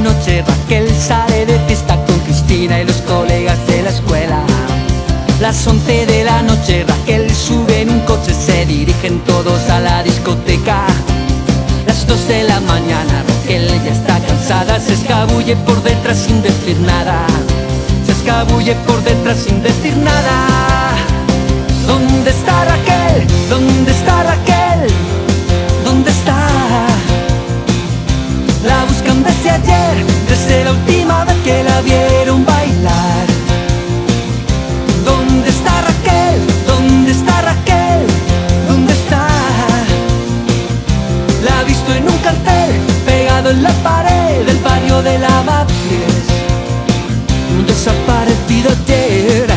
noche Raquel sale de fiesta con Cristina y los colegas de la escuela. Las 11 de la noche Raquel sube en un coche, se dirigen todos a la discoteca. Las 2 de la mañana Raquel ya está cansada, se escabulle por detrás sin decir nada. Se escabulle por detrás sin decir nada. ¿Dónde está Raquel? ¿Dónde está Raquel? En la pared del barrio de Lavapiés. Un desaparecido ayer.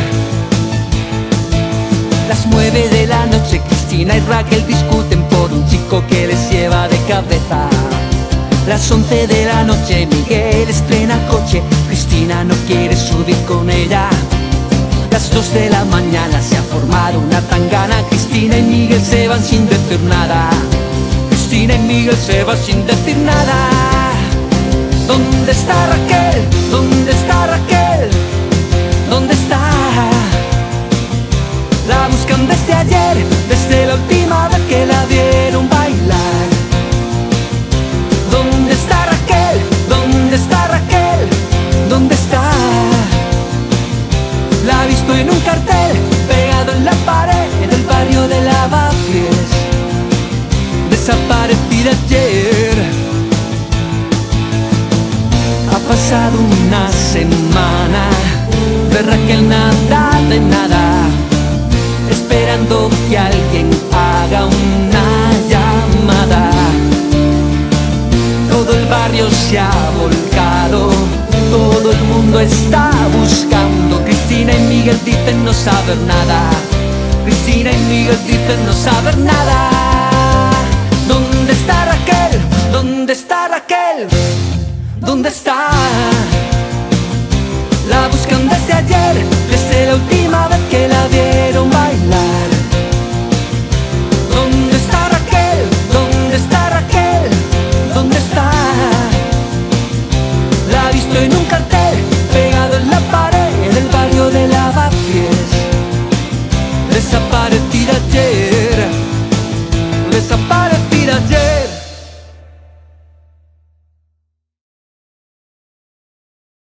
Las nueve de la noche Cristina y Raquel discuten por un chico que les lleva de cabeza. Las 11 de la noche Miguel estrena coche, Cristina no quiere subir con ella. Las 2 de la mañana se ha formado una tangana, Cristina y Miguel se van sin decir nada. Cristina y Miguel se van sin decir nada. ¿Dónde está Raquel? ¿Dónde está Raquel? ¿Dónde está? La buscan desde ayer, desde la última vez que la vieron bailar. ¿Dónde está Raquel? ¿Dónde está Raquel? ¿Dónde está? La ha visto en un cartel pasado una semana de Raquel nada de nada, esperando que alguien haga una llamada. Todo el barrio se ha volcado, todo el mundo está buscando. Cristina y Miguel dicen no saber nada. Cristina y Miguel dicen no saber nada. ¿Dónde está Raquel? ¿Dónde está Raquel? ¿Dónde está? La buscan desde ayer,